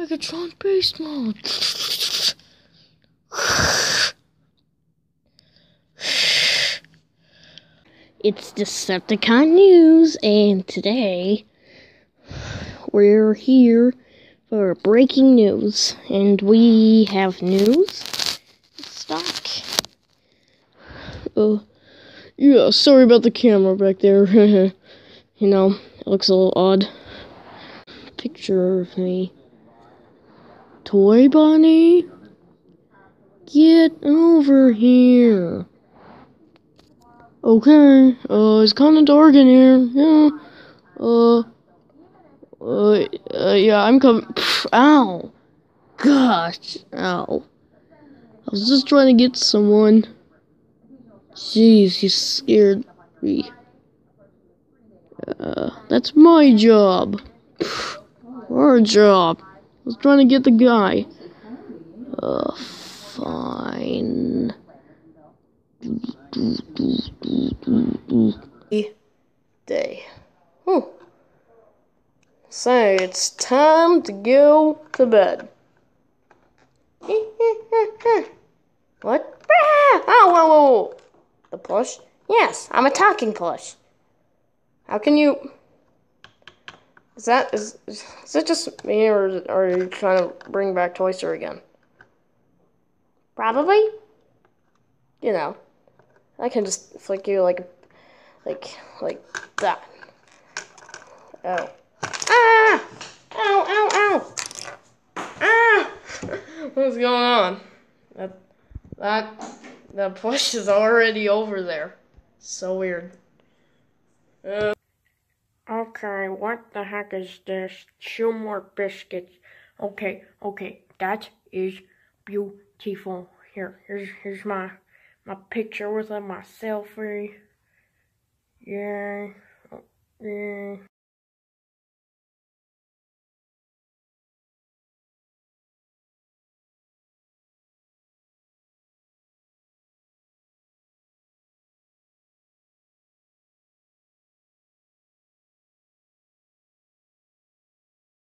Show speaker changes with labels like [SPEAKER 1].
[SPEAKER 1] Megatron beast mode. It's Decepticon News, and today we're here for breaking news, and we have news stock. Uh, yeah, sorry about the camera back there. you know, it looks a little odd. Picture of me. Toy Bunny? Get over here. Okay, uh, it's kind of dark in here. Yeah. Uh, uh, uh yeah, I'm coming. Ow. Gosh. Ow. I was just trying to get someone. Jeez, you scared me. Uh, that's my job. Our job. Was trying to get the guy. Uh, fine. Day. Hmm. Say, it's time to go to bed. what? Oh, whoa, whoa, whoa. The plush? Yes, I'm a talking plush. How can you... Is that, is, is it just me, or, or are you trying to bring back Toy Story again? Probably. You know. I can just flick you like, like, like that. Oh. Ah! Ow, ow, ow! Ah! What's going on? That, that, that push is already over there. So weird. Uh.
[SPEAKER 2] Okay, what the heck is this? Two more biscuits. Okay, okay, that is beautiful. Here, here's here's my my picture with it, my selfie. Yeah, yeah.